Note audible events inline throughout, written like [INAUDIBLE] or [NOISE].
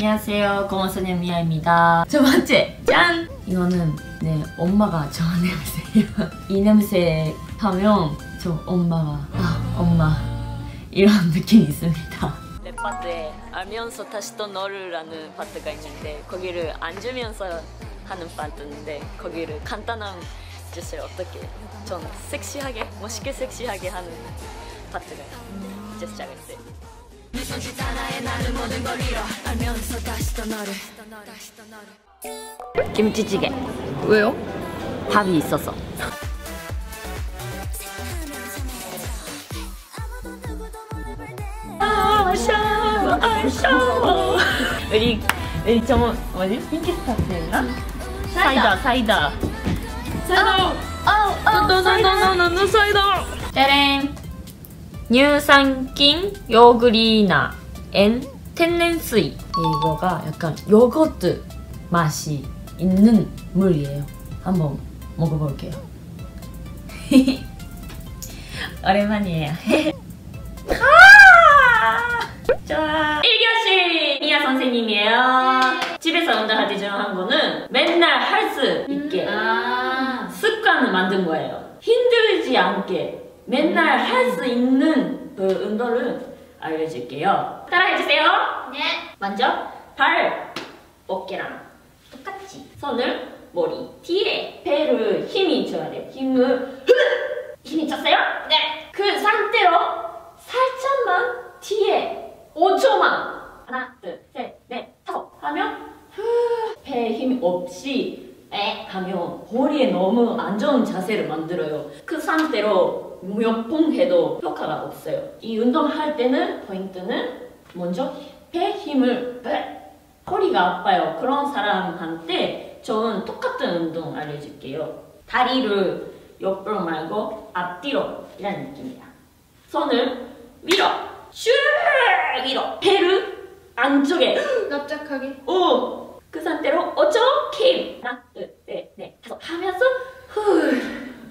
안녕하세요. 고마소년 미아입니다. 첫 번째, 짠! 이거는 네 엄마가 좋아하는 냄새예요. 이 냄새 하면 저 엄마가 아 엄마 이런 느낌이 있습니다. 랩 파트에 알면서 다시 또 너를라는 파트가 있는데 거기를 앉으면서 하는 파트인데 거기를 간단한 짓을 어떻게 좀 섹시하게 멋있게 섹시하게 하는 파트가 이제 시작했어요. 김치찌개. 왜요? 밥이 있어서. 아샤 아샤 우리 우리 저 뭐지? 핑키 스타트였나? 사이다 사이다. 사이다. 나나나나나 사이다. 짜랭乳酸菌 요그리나 앤天然水 이거가 약간 요거트 맛이 있는 물이에요 한번 먹어볼게요 [LAUGHS] 오랜만이에요 [LAUGHS] 아! 좋아 1교시 미아 선생님이에요 집에서 운동할 때 중요한 거는 맨날 할 수 있게 습관을 만든 거예요. 힘들지 않게 맨날 할 수 있는 그 운동을 알려줄게요. 따라해주세요. 네. 먼저 발, 어깨랑 똑같이 손을 머리 뒤에 배를 힘이 줘야 돼. 힘을 힘이 쳤어요? 네. 그 상태로 살짝만 뒤에 5초만 하나, 둘, 셋, 넷, 다섯 하면 배힘 없이 에 하면 허리에 너무 안 좋은 자세를 만들어요. 그 상태로 몇 번 해도 효과가 없어요. 이 운동할 때는 포인트는 먼저 배 힘을 배 허리가 아파요. 그런 사람한테 저는 똑같은 운동 알려줄게요. 다리를 옆으로 말고 앞뒤로 이런 느낌이야. 손을 위로 쭉 위로 배를 안쪽에 납작하게. 오! 그 상태로 어쩌킴 하나 둘셋넷 다섯 하면서 후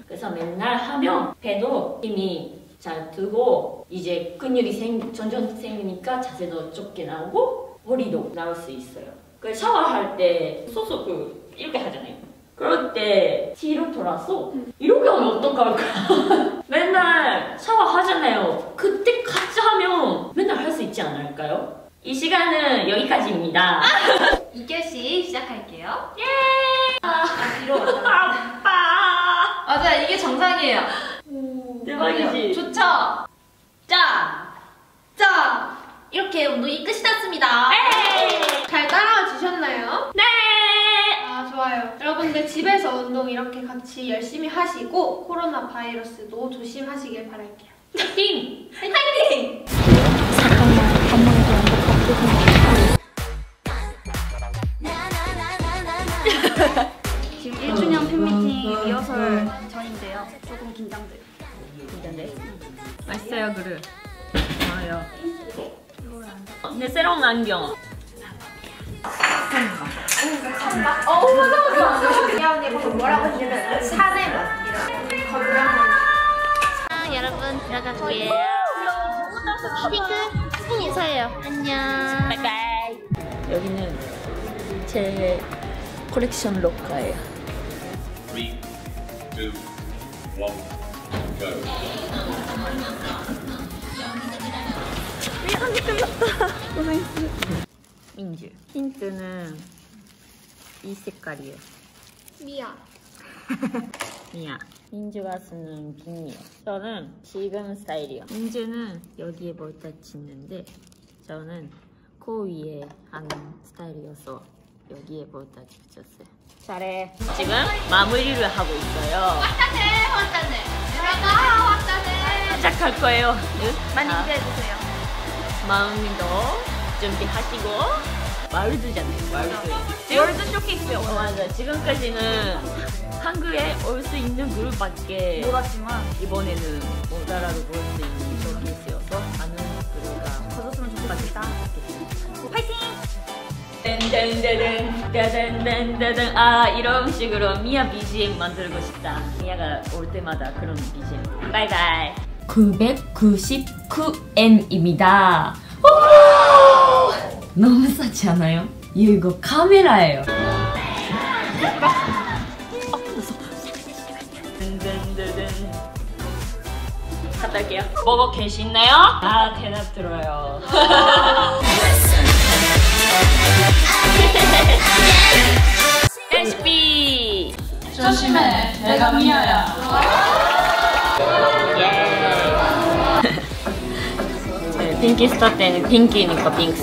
그래서 맨날 하면 배도 힘이 잘 들고 이제 근육이 생, 점점 생기니까 자세도 좁게 나오고 허리도 나올 수 있어요 그 샤워할 때 소소 그 이렇게 하잖아요 그럴 때 뒤로 돌아서 이렇게 하면 어떡할까 맨날 샤워하잖아요 그때 같이 하면 맨날 할 수 있지 않을까요? 이 시간은 여기까지입니다. [LAUGHS] 2교시 시작할게요. 예! 아, 뒤로. [LAUGHS] 아빠! 맞아, 이게 정상이에요. 대박이지? 맞아요. 좋죠? 자, 자, 이렇게 운동이 끝이 났습니다. 에이! 잘 따라와 주셨나요? 네! 아 좋아요. 여러분들 집에서 운동 이렇게 같이 열심히 하시고 코로나 바이러스도 조심하시길 바랄게요. 파이팅! 화이팅! 지금 내 새로운 안경. 야 언니 방금 뭐라고 했냐면 샤넬 자, 여러분, 들어갈게요. 핑크, 스푼 인사해요. 안녕. bye bye. 여기는 제 컬렉션 로커예요. Three, two, one, go. 민주. 힌트는 이 색깔이에요. 미야. 미야. 민주가 쓰는 비니요. 저는 지금 스타일이요. 민주는 여기에 볼터치 있는데 저는 코 위에 하는 스타일이어서 여기에 볼터치 붙였어요. 잘해. 지금 마무리를 하고 있어요. 왔다네, 왔다네. 내가 왔다네. 시작할 거예요. 많이 자, 기대해주세요. 마음도 준비하시고 월드잖아요. 월드. 월드 쇼케이스요. 어, 맞아. 지금까지는 한국에 올 수 있는 그룹밖에 몰랐지만 이번에는 못 알아볼 수 있는 쇼케이스여서 많은 그룹가 가졌으면 좋겠다. 파이팅! 땡땡땡땡 따단단다단 아 이런 식으로 미아 BGM 만들고 싶다 미아가 올 때마다 그런 BGM 바이바이 999N입니다 너무 싸지 않아요? 이거 카메라예요. 갔다 올게요. 먹어 계시나요? 아, 대답 들어요. 레시피! 조심해, 내가 미아야. 네, 핑키 스타 때는 핑키니까 핑크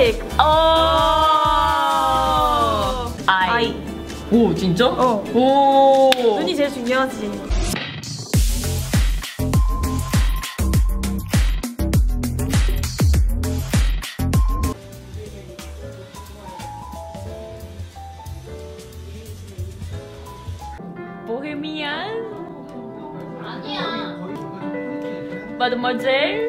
초코. 오. 아이. 오 진짜? 어. 오. 눈이 제일 중요하지. 보헤미안. 아니야. 마드모젤.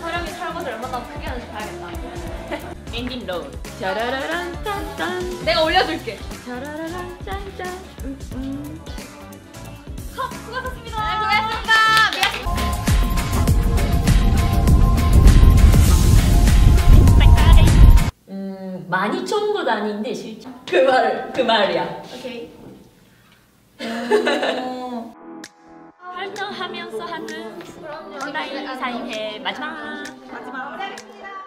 촬영이 설거지 얼마나 크게 하는지 봐야겠다 [LAUGHS] 엔딩 로드 짜라라란 딴딴 내가 올려줄게. 짜라라란 짠짠 음, 음. 수고하셨습니다. 네. 음 많이 건 아닌데 실제 그 말, 그 말이야 오케이. 하는 온라인 사인회 마지막. 마지막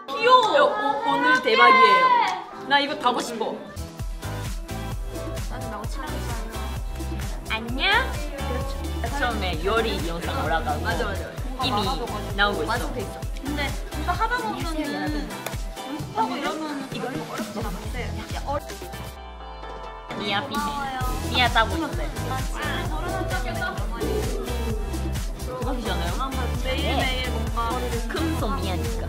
귀여워. 오, 오늘 대박이에요. 나 이거 타고 싶어. 안녕 그렇죠 처음에 요리 영상 올라가고 맞아 맞아 이미 나오고 있어. 근데 이거 하다 보면은 연습하고 이러면 이거. 어렵진 않았어요. 미야 삐. 미야 따고 있어 요 대박이잖아요. 매일매일 뭔가 금손 미야니까.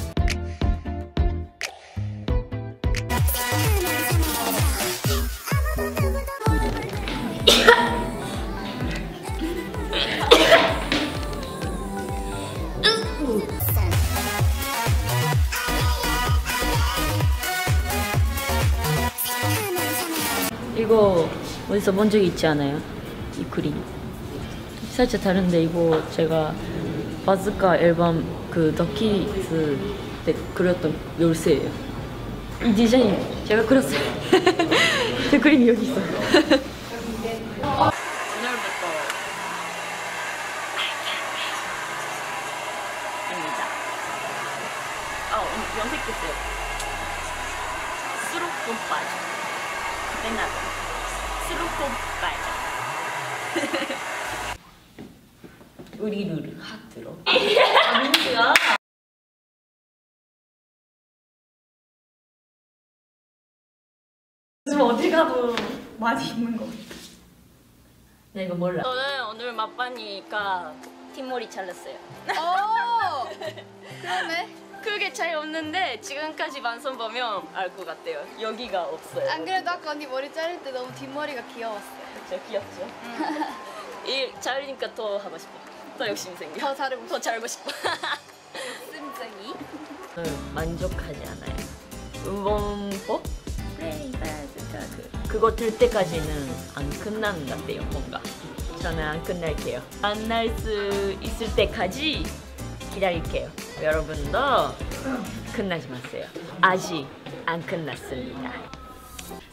이거 어디서 본 적 있지 않아요? 이 그림 살짝 다른데 이거 제가 바즈카 앨범 그 더키즈 때 그렸던 열쇠예요. 이 디자인 제가 그렸어요. [LAUGHS] 제 그림이 여기 있어요. 아 염색했어요. 수록도 빠져. 맨날 수록도 빠져 [LAUGHS] 우리 룰 하트로 아 민수야 요즘 어디 가도 많이 입는 거. 나 이거 몰라. 저는 오늘 맛반이니까 팀머리 잘랐어요. 오. 그러네. [LAUGHS] 크게 차이 없는데 지금까지 만선 보면 알 것 같아요. 여기가 없어요. 안 그래도 아까 언니 머리 자를 때 너무 뒷머리가 귀여웠어요. 진짜 귀엽죠? [LAUGHS] 이 자르니까 더 하고 싶어. 더 욕심 생겨. 더 자르고 더 자르고 싶어. 심장이. 만족하지 않아요. 음원법? 그 그거 들 때까지는 안 끝나는 것 같아요 뭔가 저는 안 끝날게요 만날 수 있을 때까지 기다릴게요 여러분도 끝나지 마세요. 아직 안 끝났습니다.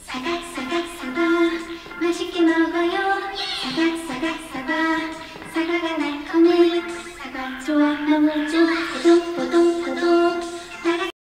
사각 사각 사각 맛있게 먹어요 사랑하는 커뮤니티 사과 좋아함을 줘 보동 보동 보동